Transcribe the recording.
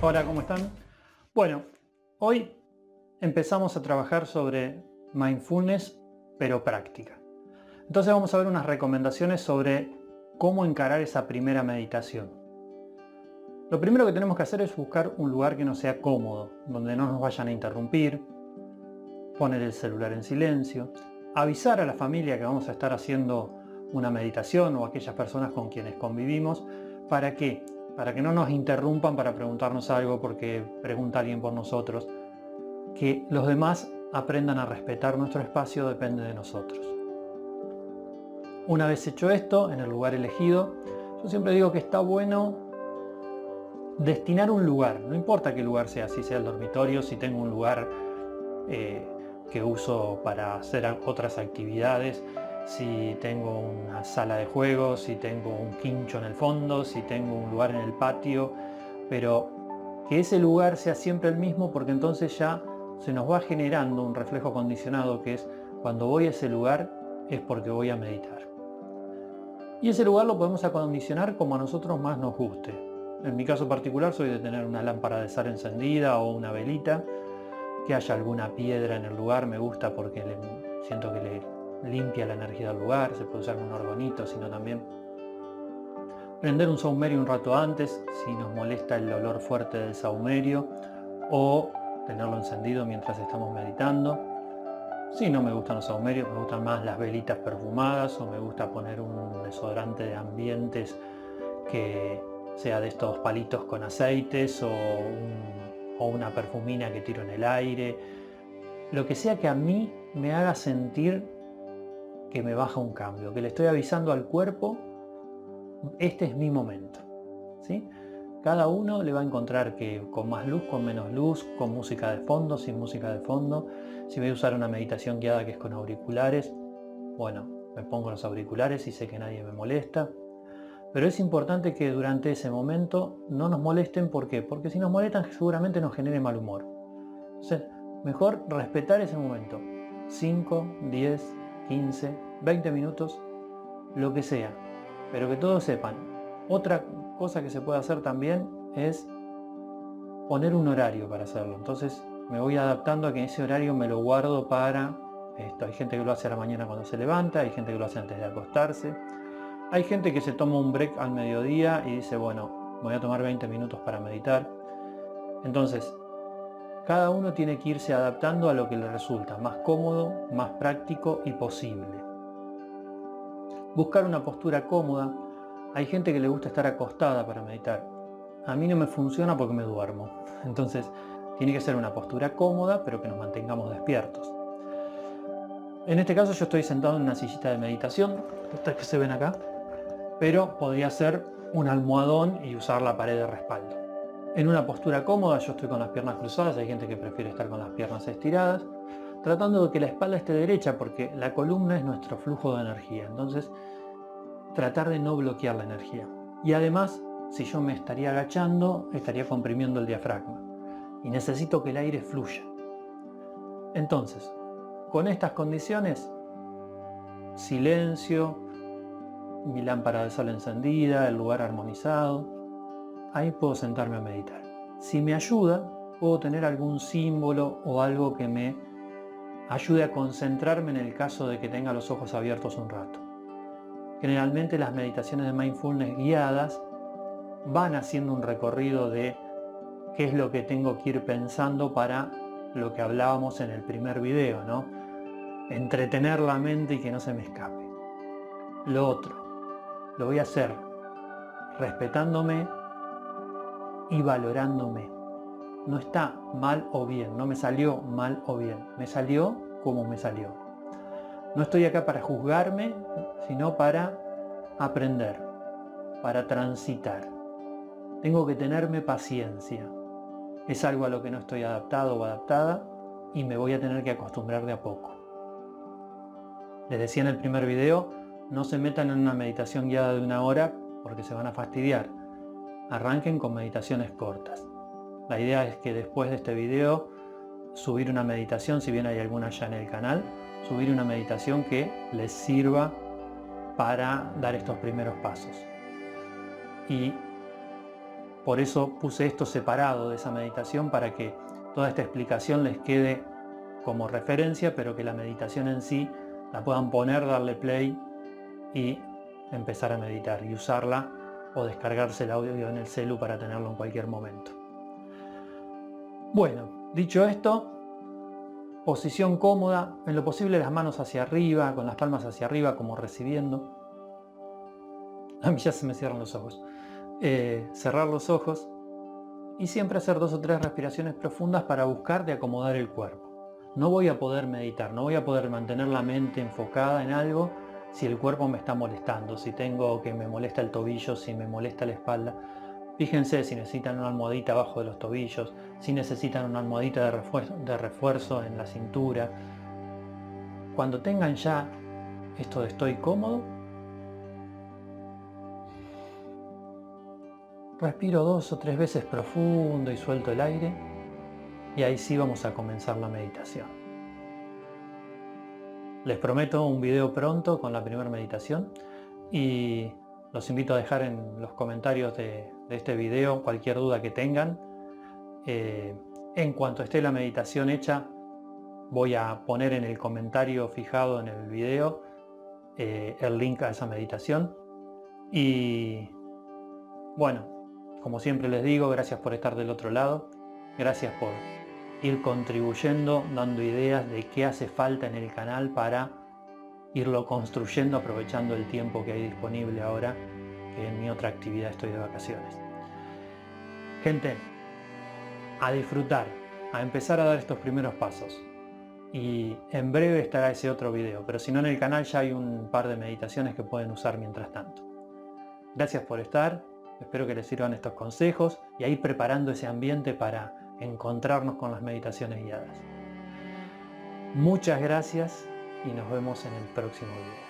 Hola, ¿cómo están? Bueno, hoy empezamos a trabajar sobre mindfulness, pero práctica. Entonces vamos a ver unas recomendaciones sobre cómo encarar esa primera meditación. Lo primero que tenemos que hacer es buscar un lugar que no sea cómodo, donde no nos vayan a interrumpir, poner el celular en silencio, avisar a la familia que vamos a estar haciendo una meditación o aquellas personas con quienes convivimos, ¿para qué? Para que no nos interrumpan para preguntarnos algo porque pregunta alguien por nosotros. Que los demás aprendan a respetar nuestro espacio depende de nosotros. Una vez hecho esto, en el lugar elegido, yo siempre digo que está bueno destinar un lugar, no importa qué lugar sea, si sea el dormitorio, si tengo un lugar eh, que uso para hacer otras actividades, si tengo una sala de juegos, si tengo un quincho en el fondo, si tengo un lugar en el patio, pero que ese lugar sea siempre el mismo porque entonces ya se nos va generando un reflejo condicionado que es cuando voy a ese lugar es porque voy a meditar. Y ese lugar lo podemos acondicionar como a nosotros más nos guste. En mi caso particular soy de tener una lámpara de sal encendida o una velita, que haya alguna piedra en el lugar me gusta porque siento que le limpia la energía del lugar, se puede usar un organito, sino también prender un saumerio un rato antes si nos molesta el olor fuerte del saumerio o tenerlo encendido mientras estamos meditando. Si no me gustan los saumerios, me gustan más las velitas perfumadas o me gusta poner un desodorante de ambientes que sea de estos palitos con aceites o, o una perfumina que tiro en el aire. Lo que sea que a mí me haga sentir que me baja un cambio, que le estoy avisando al cuerpo, este es mi momento. ¿sí? Cada uno le va a encontrar que con más luz, con menos luz, con música de fondo, sin música de fondo. Si voy a usar una meditación guiada que es con auriculares, bueno, me pongo los auriculares y sé que nadie me molesta. Pero es importante que durante ese momento no nos molesten. ¿Por qué? Porque si nos molestan seguramente nos genere mal humor. Mejor respetar ese momento. 5, 10, 15, 20 minutos, lo que sea. Pero que todos sepan. Otra cosa que se puede hacer también es poner un horario para hacerlo. Entonces me voy adaptando a que ese horario me lo guardo para esto. Hay gente que lo hace a la mañana cuando se levanta, hay gente que lo hace antes de acostarse. Hay gente que se toma un break al mediodía y dice, bueno, voy a tomar 20 minutos para meditar. Entonces, cada uno tiene que irse adaptando a lo que le resulta más cómodo, más práctico y posible. Buscar una postura cómoda. Hay gente que le gusta estar acostada para meditar. A mí no me funciona porque me duermo. Entonces, tiene que ser una postura cómoda, pero que nos mantengamos despiertos. En este caso yo estoy sentado en una sillita de meditación, estas que se ven acá, pero podría ser un almohadón y usar la pared de respaldo en una postura cómoda, yo estoy con las piernas cruzadas, hay gente que prefiere estar con las piernas estiradas, tratando de que la espalda esté derecha porque la columna es nuestro flujo de energía, entonces tratar de no bloquear la energía. Y además, si yo me estaría agachando, estaría comprimiendo el diafragma y necesito que el aire fluya. Entonces, con estas condiciones, silencio, mi lámpara de sol encendida, el lugar armonizado, ahí puedo sentarme a meditar. Si me ayuda, puedo tener algún símbolo o algo que me ayude a concentrarme en el caso de que tenga los ojos abiertos un rato. Generalmente las meditaciones de mindfulness guiadas van haciendo un recorrido de qué es lo que tengo que ir pensando para lo que hablábamos en el primer video, ¿no? Entretener la mente y que no se me escape. Lo otro, lo voy a hacer respetándome y valorándome. No está mal o bien, no me salió mal o bien, me salió como me salió. No estoy acá para juzgarme, sino para aprender, para transitar. Tengo que tenerme paciencia. Es algo a lo que no estoy adaptado o adaptada y me voy a tener que acostumbrar de a poco. Les decía en el primer video, no se metan en una meditación guiada de una hora porque se van a fastidiar arranquen con meditaciones cortas. La idea es que después de este video subir una meditación, si bien hay alguna ya en el canal, subir una meditación que les sirva para dar estos primeros pasos. Y Por eso puse esto separado de esa meditación para que toda esta explicación les quede como referencia, pero que la meditación en sí la puedan poner, darle play y empezar a meditar y usarla o descargarse el audio en el celu para tenerlo en cualquier momento. Bueno, dicho esto, posición cómoda, en lo posible las manos hacia arriba, con las palmas hacia arriba como recibiendo. A mí ya se me cierran los ojos. Eh, cerrar los ojos y siempre hacer dos o tres respiraciones profundas para buscar de acomodar el cuerpo. No voy a poder meditar, no voy a poder mantener la mente enfocada en algo si el cuerpo me está molestando, si tengo que me molesta el tobillo, si me molesta la espalda. Fíjense si necesitan una almohadita abajo de los tobillos, si necesitan una almohadita de refuerzo, de refuerzo en la cintura. Cuando tengan ya esto de estoy cómodo, respiro dos o tres veces profundo y suelto el aire y ahí sí vamos a comenzar la meditación. Les prometo un video pronto con la primera meditación y los invito a dejar en los comentarios de, este video cualquier duda que tengan. Eh, en cuanto esté la meditación hecha, voy a poner en el comentario fijado en el video eh, el link a esa meditación. Y bueno, como siempre les digo, gracias por estar del otro lado. Gracias por ir contribuyendo, dando ideas de qué hace falta en el canal para irlo construyendo aprovechando el tiempo que hay disponible ahora, que en mi otra actividad estoy de vacaciones. Gente, a disfrutar, a empezar a dar estos primeros pasos. Y en breve estará ese otro video, pero si no en el canal ya hay un par de meditaciones que pueden usar mientras tanto. Gracias por estar, espero que les sirvan estos consejos y a ir preparando ese ambiente para encontrarnos con las meditaciones guiadas. Muchas gracias y nos vemos en el próximo video.